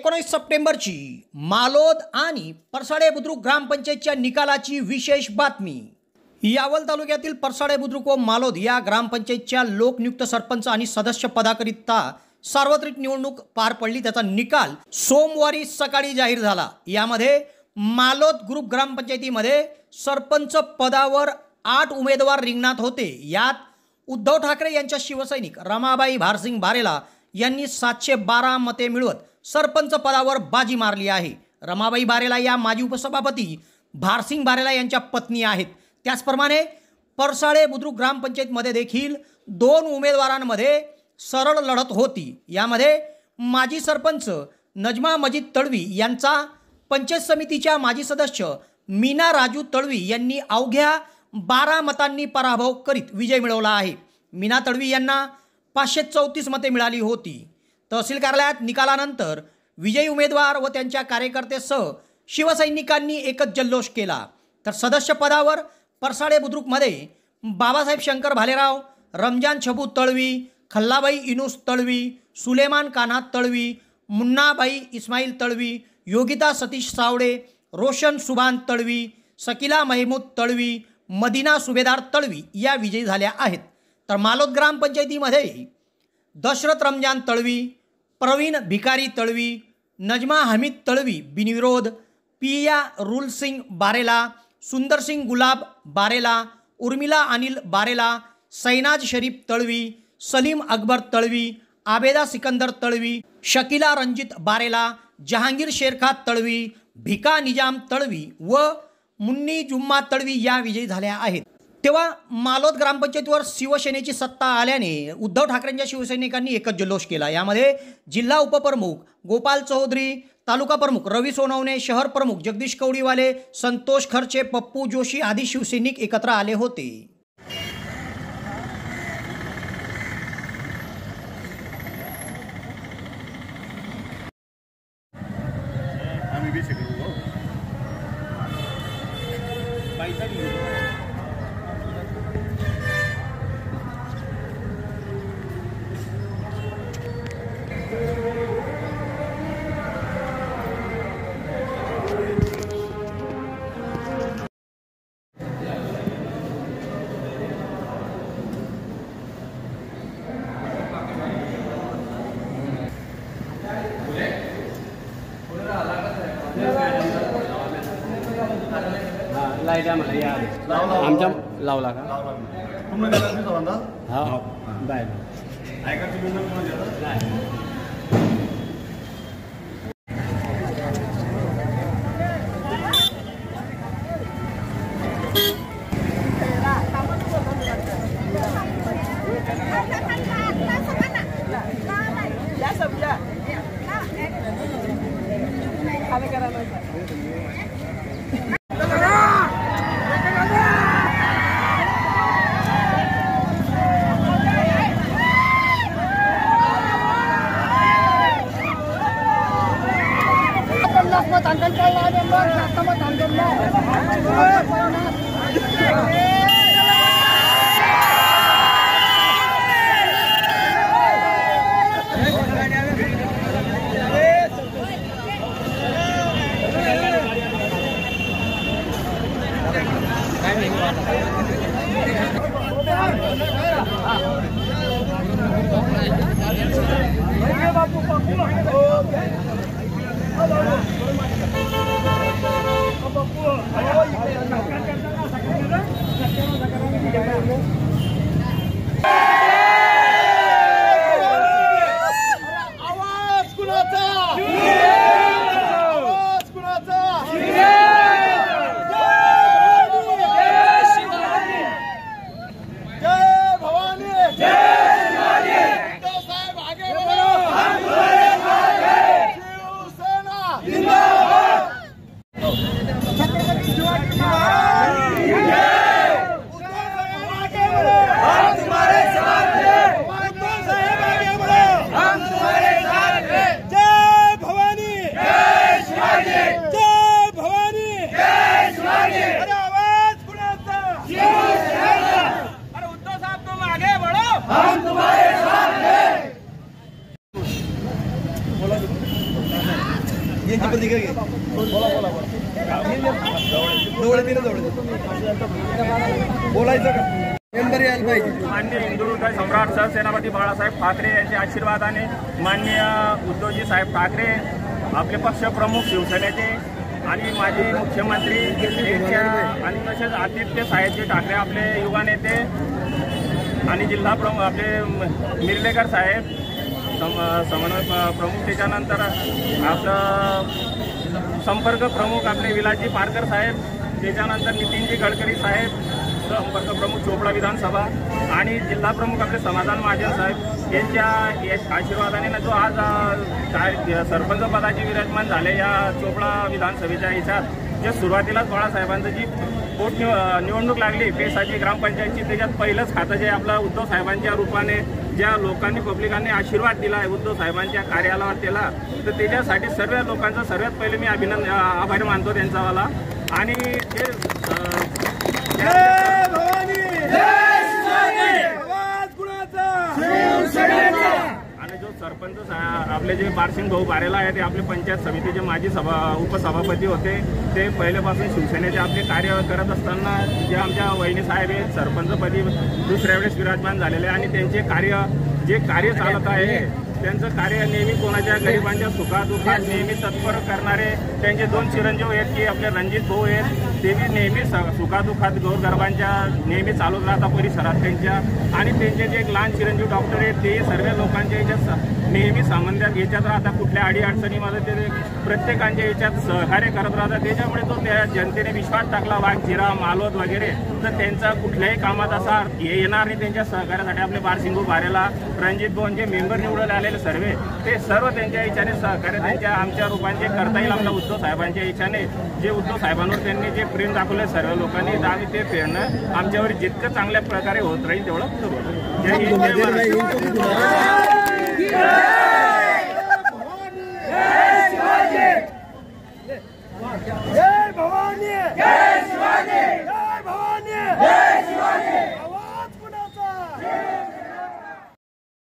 एकोणीस सप्टेंबरची मालोद आणि परसाडे बुद्रुक ग्रामपंचायतच्या निकालाची विशेष बातमी. यावल तालुक्यातील परसाडे बुद्रुक व मालोद या ग्रामपंचायतच्या लोकनियुक्त सरपंच आणि सदस्य पदाकरिता सार्वत्रिक निवडणूक पार पडली. त्याचा निकाल सोमवारी सकाळी जाहीर झाला. यामध्ये मालोद ग्रुप ग्रामपंचायतीमध्ये सरपंच पदावर आठ उमेदवार रिंगणात होते. यात उद्धव ठाकरे यांच्या शिवसैनिक रमाबाई भारसिंग भारेला यांनी सातशे बारा मते मिळवत सरपंच पदावर बाजी मारली आहे. रमाबाई बारेला या माजी उपसभापती भारसिंग बारेला यांच्या पत्नी आहेत. त्याचप्रमाणे परसाळे बुद्रुक ग्रामपंचायतमध्ये देखील दोन उमेदवारांमध्ये सरळ लढत होती. यामध्ये माजी सरपंच नजमा मजीद तळवी यांचा पंचायत समितीच्या माजी सदस्य मीना राजू तळवी यांनी अवघ्या बारा मतांनी पराभव करीत विजय मिळवला आहे. मीना तळवी यांना पाचशे चौतीस मते मिळाली होती. तहसील कार्यालयात निकालानंतर विजयी उमेदवार व त्यांच्या कार्यकर्तेसह शिवसैनिकांनी एकच जल्लोष केला. तर सदस्य पदावर परसाळे बुद्रुकमध्ये बाबासाहेब शंकर भालेराव रमजान छबू तळवी खल्लाबाई इनुस तळवी सुलेमान कान्हा तळवी मुन्नाबाई इस्माईल तळवी योगिता सतीश सावडे रोशन सुभान तळवी सकिला महमूद तळवी मदिना सुभेदार तळवी या विजयी झाल्या आहेत. तर मालोद ग्रामपंचायतीमध्ये दशरथ रमजान तळवी प्रवीण भिकारी तळवी नजमा हमीद तळवी बिनविरोध पिया रुलसिंग बारेला सुंदरसिंग गुलाब बारेला उर्मिला अनिल बारेला सैनाज शरीफ तळवी सलीम अकबर तळवी आबेदा सिकंदर तळवी शकिला रंजित बारेला जहांगीर शेरखा तळवी भिका निजाम तळवी व मुन्नी जुम्मा तळवी या विजयी झाल्या आहेत. तेव्हा मालोद ग्रामपंचायतीवर शिवसेनेची सत्ता आल्याने उद्धव ठाकरेंच्या शिवसैनिकांनी एकच जल्लोष केला. यामध्ये जिल्हा उपप्रमुख गोपाल चौधरी तालुका प्रमुख रवी सोनवणे शहर प्रमुख जगदीश कवडीवाले संतोष खर्चे पप्पू जोशी आदी शिवसैनिक एकत्र आले होते. आम्ही बी शिकलो हो. पैसा घेऊ लाइट आम्हाला या लावला. आमच्या लावला का लावला मी. पूर्ण गेला मी संबंध हा बाय ऐका तुम्ही 看看看看。हम तुम्हारे साथ हैं बोला बोला बोला सम्राट सहसेनापती बाळासाहेब ठाकरे यांच्या आशीर्वादाने माननीय उद्धवजी साहेब ठाकरे आपले पक्षप्रमुख शिवसेनेचे आणि माजी मुख्यमंत्री आणि तसेच आदित्य साहेबजी ठाकरे आपले युवा नेते आणि जिल्हा प्रमुख आपले मिर्लेकर साहेब सम समन्वय प्रमुख त्याच्यानंतर आपलं संपर्क प्रमुख आपले विलाजी पारकर साहेब त्याच्यानंतर नितीनजी गडकरी साहेब संपर्क प्रमुख चोपडा विधानसभा आणि जिल्हा प्रमुख आपले समाधान महाजन साहेब यांच्या या आशीर्वादाने ना जो आज काय सरपंच पदाचे विराजमान झाले या चोपडा विधानसभेच्या याच्यात. जे सुरुवातीलाच बाळासाहेबांचं जी पोट निव- निवडणूक लागली पेसाची ग्रामपंचायतची त्याच्यात पहिलंच खातं जे आपलं उद्धव साहेबांच्या रूपाने ज्या लोकांनी पब्लिकांनी आशीर्वाद दिला आहे उद्धव साहेबांच्या कार्याला त्याला तर त्याच्यासाठी सर्व लोकांचा सर्वात पहिले मी अभिनंदन आभार मानतो त्यांचावाला. आणि ते अ, आणि जो सरपंच आपले जे बारसिंग भाऊ बारेला आहे ते आपले पंचायत समितीचे माजी सभा उपसभापती होते. ते पहिल्यापासून शिवसेनेचे आपले कार्य करत असताना जे आमच्या वहिनी साहेब आहेत सरपंचपदी दुसऱ्या वेळेस विराजमान झालेले आहे आणि त्यांचे कार्य जे कार्य चालत आहे त्यांचं कार्य नेहमी कोणाच्या गरिबांच्या सुखादुखात नेहमी तत्पर करणारे त्यांचे दोन चिरंजीव आहेत की आपले रणजित भाऊ आहेत ते बी नेहमी स- सुखादुखात गोरगरबांच्या नेहमी चालूच राहतात परिसरात त्यांच्या. आणि त्यांचे जे एक लहान चिरंजीव डॉक्टर आहेत ते सर्व लोकांच्या याच्यात नेहमी सामन्यात याच्यात राहतात कुठल्या अडी अडचणीमध्ये ते प्रत्येकांच्या याच्यात सहकार्य करत राहतात. त्याच्यामुळे तो त्या जनतेने विश्वास टाकला वाघ जिरा मालोद वगैरे. तर त्यांचा कुठल्याही कामात असा हे येणार नाही त्यांच्या सहकार्यासाठी. आपले बारसिंगू बारेला रणजित भवन जे मेंबर निवडून आलेले सर्वे ते सर्व त्यांच्या याच्याने सहकार्य त्यांच्या आमच्या रूपांचे करता येईल आमच्या उद्धव साहेबांच्या याच्याने. जे उद्धव साहेबांवर त्यांनी जे प्रेम दाखवले सर्व लोकांनी तर आम्ही ते फेरणं आमच्यावर जितकं चांगल्या प्रकारे होत राहील तेवढं करू जय हिंद